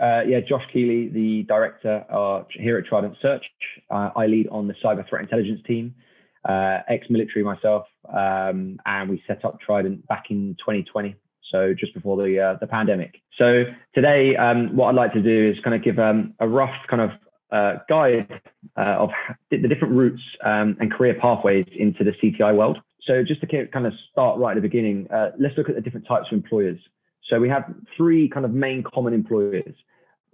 Uh, yeah, Josh Keeley, the director uh, here at Trident Search. Uh, I lead on the cyber threat intelligence team, uh, ex-military myself, um, and we set up Trident back in 2020, so just before the uh, the pandemic. So today, um, what I'd like to do is kind of give um, a rough kind of uh, guide of the different routes um, and career pathways into the CTI world. So just to kind of start right at the beginning, let's look at the different types of employers. So we have three kind of main common employers.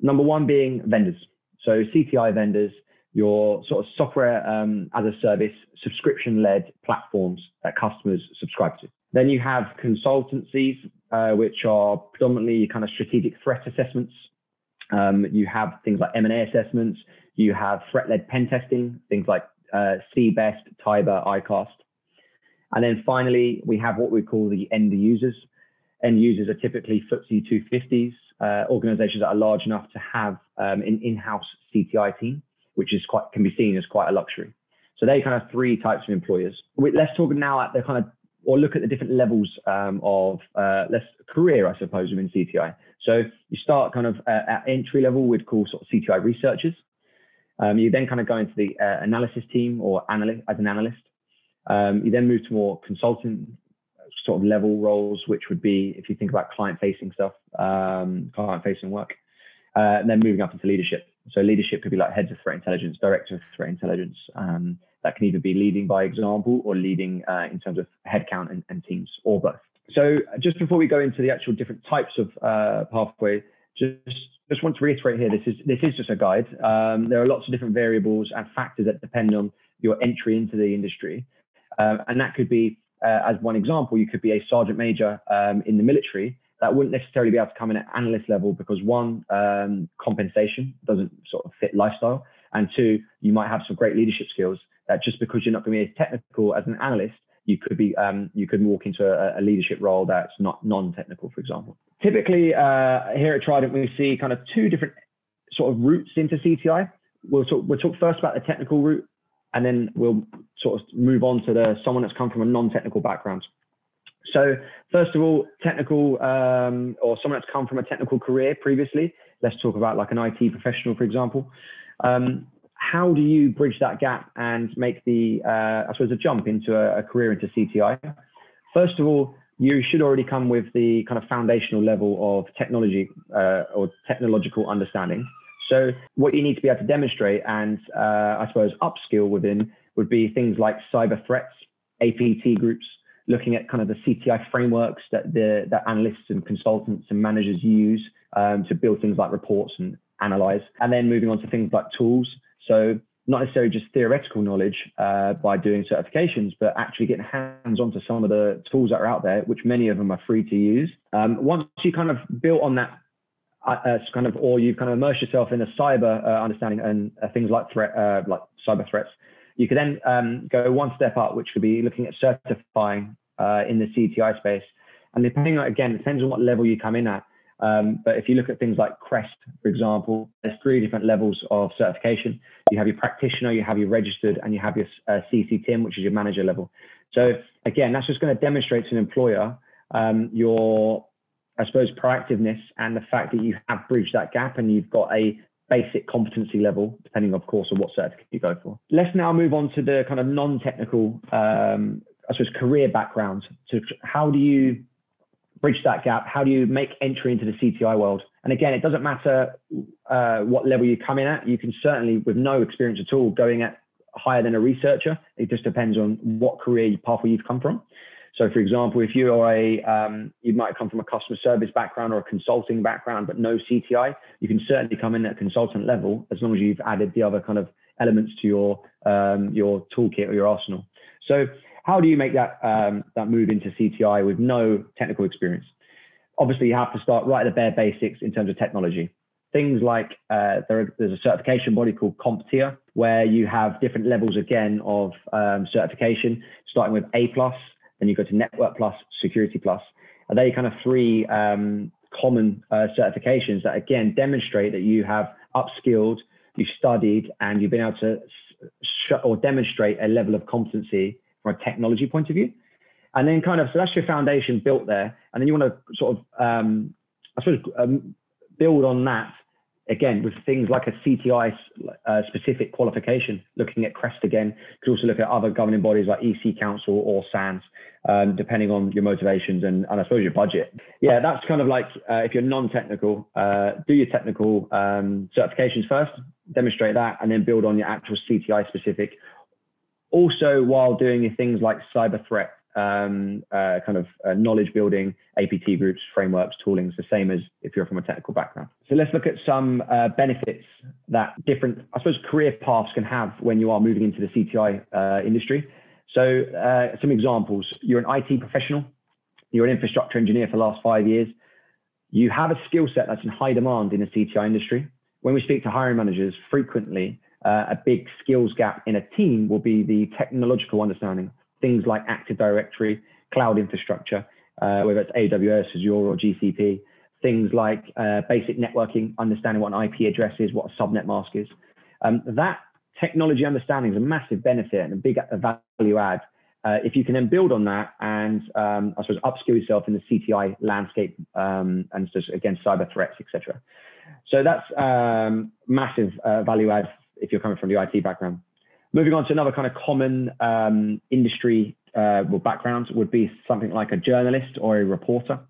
Number one being vendors. So CTI vendors, your sort of software um, as a service, subscription led platforms that customers subscribe to. Then you have consultancies, uh, which are predominantly kind of strategic threat assessments. Um, you have things like M&A assessments. You have threat-led pen testing, things like uh, CBEST, Tiber, ICAST. And then finally, we have what we call the end users. End users are typically FTSE 250s, uh, organizations that are large enough to have um, an in-house CTI team, which is quite can be seen as quite a luxury. So they kind of three types of employers. Let's talk now at the kind of or look at the different levels um, of uh, less career, I suppose, within CTI. So you start kind of uh, at entry level, we'd call sort of CTI researchers. Um, you then kind of go into the uh, analysis team or analyst as an analyst. Um, you then move to more consultant sort of level roles, which would be if you think about client facing stuff, um, client facing work, uh, and then moving up into leadership. So leadership could be like heads of threat intelligence, director of threat intelligence. Um, that can either be leading by example or leading uh, in terms of headcount and, and, teams, or both. So just before we go into the actual different types of uh, pathway, just just want to reiterate here, this is this is just a guide. Um, there are lots of different variables and factors that depend on your entry into the industry, um, and that could be uh, as one example, you could be a sergeant major um, in the military that wouldn't necessarily be able to come in at analyst level because one, um, compensation doesn't sort of fit lifestyle, and two, you might have some great leadership skills that just because you're not going to be as technical as an analyst, you could be um, you could walk into a, a, leadership role that's not non-technical, for example. Typically, uh, here at Trident, we see kind of two different sort of routes into CTI. We'll talk, we'll talk first about the technical route and then we'll sort of move on to the someone that's come from a non-technical background. So first of all, technical um, or someone that's come from a technical career previously. Let's talk about like an IT professional, for example. Um, how do you bridge that gap and make the, uh, I suppose, a jump into a, a career into CTI? First of all, you should already come with the kind of foundational level of technology uh, or technological understanding. So what you need to be able to demonstrate and uh, I suppose upskill within would be things like cyber threats, APT groups, looking at kind of the CTI frameworks that the that analysts and consultants and managers use um, to build things like reports and analyze, and then moving on to things like tools. So not necessarily just theoretical knowledge uh, by doing certifications, but actually getting hands on to some of the tools that are out there, which many of them are free to use. Um, once you kind of built on that uh, kind of, or you've kind of immersed yourself in a cyber uh, understanding and uh, things like threat, uh, like cyber threats. You could then um, go one step up, which could be looking at certifying uh, in the CTI space. And depending on, again, it depends on what level you come in at. Um, but if you look at things like CREST, for example, there's three different levels of certification. You have your practitioner, you have your registered, and you have your uh, CCTIM, which is your manager level. So again, that's just going to demonstrate to an employer um, your I suppose, proactiveness and the fact that you have bridged that gap and you've got a basic competency level, depending, of course, on what certificate you go for. Let's now move on to the kind of non-technical, um, I suppose, career background. So how do you bridge that gap? How do you make entry into the CTI world? And again, it doesn't matter uh, what level you come in at. You can certainly, with no experience at all, going at higher than a researcher. It just depends on what career pathway you've come from. So, for example, if you are a, um, you might come from a customer service background or a consulting background, but no CTI, you can certainly come in at a consultant level as long as you've added the other kind of elements to your um, your toolkit or your arsenal. So, how do you make that um, that move into CTI with no technical experience? Obviously, you have to start right at the bare basics in terms of technology. Things like uh, there are, there's a certification body called CompTIA, where you have different levels again of um, certification, starting with A plus then you go to Network Plus, Security Plus. Are they kind of three um, common uh, certifications that again demonstrate that you have upskilled, you've studied, and you've been able to sh- or demonstrate a level of competency from a technology point of view. And then kind of so that's your foundation built there, and then you want to sort of um, I suppose um, build on that again, with things like a CTI uh, specific qualification, looking at CREST again, you could also look at other governing bodies like EC Council or SANS, um, depending on your motivations and, and I suppose your budget. Yeah, that's kind of like uh, if you're non-technical, uh, do your technical um, certifications first, demonstrate that, and then build on your actual CTI specific. Also, while doing things like cyber threat um, uh, kind of uh, knowledge building, APT groups, frameworks, toolings, the same as if you're from a technical background. So let's look at some uh, benefits that different, I suppose, career paths can have when you are moving into the CTI uh, industry. So uh, some examples, you're an IT professional, you're an infrastructure engineer for the last five years, you have a skill set that's in high demand in the CTI industry. When we speak to hiring managers frequently, uh, a big skills gap in a team will be the technological understanding things like Active Directory, cloud infrastructure, uh, whether it's AWS, Azure, or GCP, things like uh, basic networking, understanding what an IP address is, what a subnet mask is. Um, that technology understanding is a massive benefit and a big value add. Uh, if you can then build on that and um, I suppose upskill yourself in the CTI landscape um, and just against cyber threats, etc. So that's um, massive uh, value add if you're coming from the IT background. Moving on to another kind of common um, industry uh, well, background would be something like a journalist or a reporter.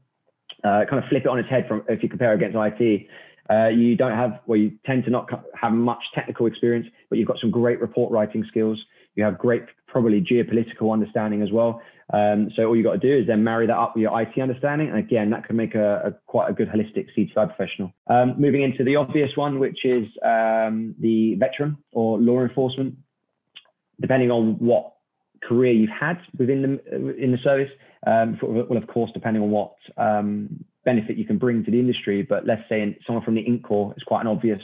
Uh, kind of flip it on its head from if you compare against IT. Uh, you don't have, well, you tend to not have much technical experience, but you've got some great report writing skills. You have great, probably geopolitical understanding as well. Um, so all you got to do is then marry that up with your IT understanding, and again, that can make a, a quite a good holistic CTI professional. Um, moving into the obvious one, which is um, the veteran or law enforcement depending on what career you've had within the in the service. Um, well, of course, depending on what um, benefit you can bring to the industry. But let's say someone from the Int Corps is quite an obvious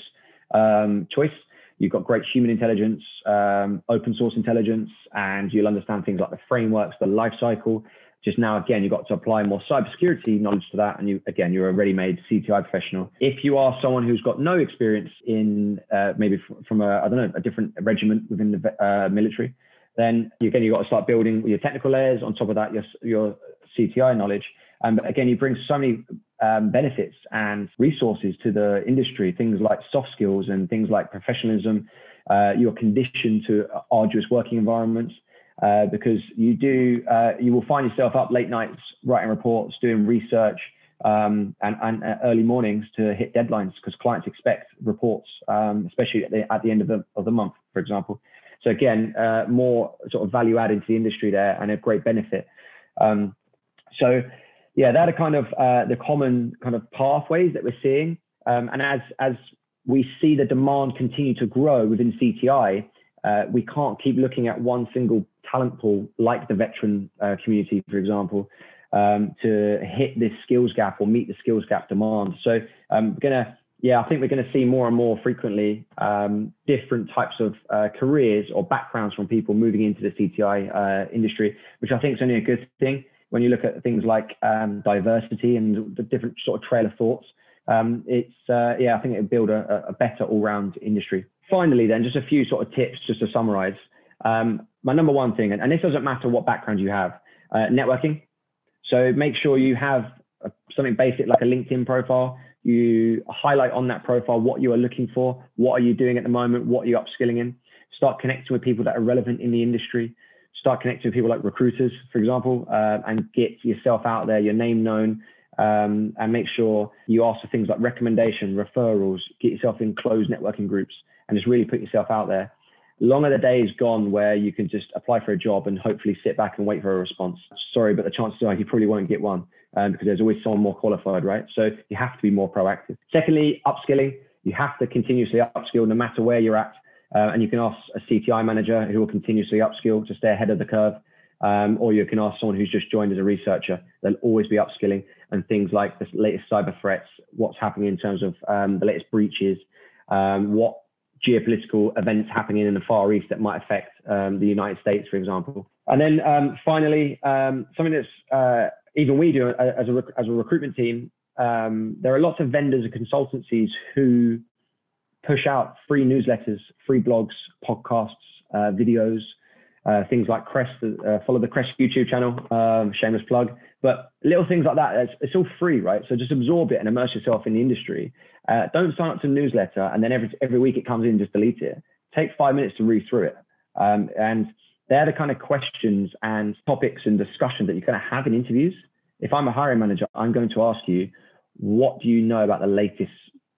um, choice. You've got great human intelligence, um, open source intelligence, and you'll understand things like the frameworks, the life cycle. Just now, again, you've got to apply more cybersecurity knowledge to that. And you, again, you're a ready-made CTI professional. If you are someone who's got no experience in uh, maybe from a, I don't know, a different regiment within the uh, military, then again, you've got to start building your technical layers. On top of that, your, your CTI knowledge. Um, again, you bring so many um, benefits and resources to the industry, things like soft skills and things like professionalism. Uh, you're conditioned to arduous working environments. Uh, because you do uh, you will find yourself up late nights writing reports, doing research, um, and, and uh, early mornings to hit deadlines because clients expect reports, um, especially at the, at the end of the of the month, for example. So again, uh, more sort of value added to the industry there and a great benefit. Um, so yeah, that are kind of uh, the common kind of pathways that we're seeing. Um, and as as we see the demand continue to grow within CTI, uh, we can't keep looking at one single talent pool like the veteran uh, community, for example, um, to hit this skills gap or meet the skills gap demand. So I'm um, gonna, yeah, I think we're gonna see more and more frequently um, different types of uh, careers or backgrounds from people moving into the CTI uh, industry, which I think is only a good thing. When you look at things like um, diversity and the different sort of trail of thoughts, um, it's uh, yeah, I think it would build a, a better all-round industry finally, then, just a few sort of tips just to summarize. Um, my number one thing, and, and, this doesn't matter what background you have, uh, networking. So make sure you have a, something basic like a LinkedIn profile. You highlight on that profile what you are looking for, what are you doing at the moment, what are you upskilling in. Start connecting with people that are relevant in the industry. Start connecting with people like recruiters, for example, uh, and get yourself out there, your name known, um, and make sure you ask for things like recommendation, referrals, get yourself in closed networking groups and just really put yourself out there. Long are the days gone where you can just apply for a job and hopefully sit back and wait for a response. Sorry, but the chances are you probably won't get one um, because there's always someone more qualified, right? So you have to be more proactive. Secondly, upskilling. You have to continuously upskill no matter where you're at. Uh, and you can ask a CTI manager who will continuously upskill to stay ahead of the curve. Um, or you can ask someone who's just joined as a researcher. They'll always be upskilling and things like the latest cyber threats, what's happening in terms of um, the latest breaches, um, what geopolitical events happening in the Far East that might affect um, the United States, for example. And then um, finally, um, something that's uh, even we do as a, as a recruitment team, um, there are lots of vendors and consultancies who push out free newsletters, free blogs, podcasts, uh, videos, Uh, things like Crest, uh, follow the Crest YouTube channel, um, shameless plug. But little things like that, it's, it's, all free, right? So just absorb it and immerse yourself in the industry. Uh, don't sign up to a newsletter and then every every week it comes in, just delete it. Take five minutes to read through it. Um, and they're the kind of questions and topics and discussion that you're going to have in interviews. If I'm a hiring manager, I'm going to ask you, what do you know about the latest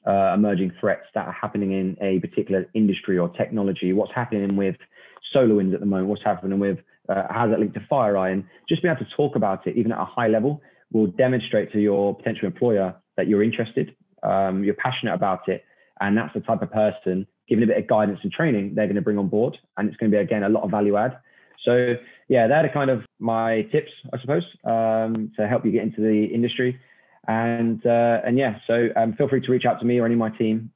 uh, emerging threats that are happening in a particular industry or technology? What's happening with SolarWinds at the moment? What's happening with uh, how's that linked to FireEye? And just being able to talk about it, even at a high level, will demonstrate to your potential employer that you're interested, um, you're passionate about it, and that's the type of person, given a bit of guidance and training, they're going to bring on board, and it's going to be again a lot of value add. So yeah, they're the kind of my tips, I suppose, um, to help you get into the industry. And uh, and yeah, so um, feel free to reach out to me or any of my team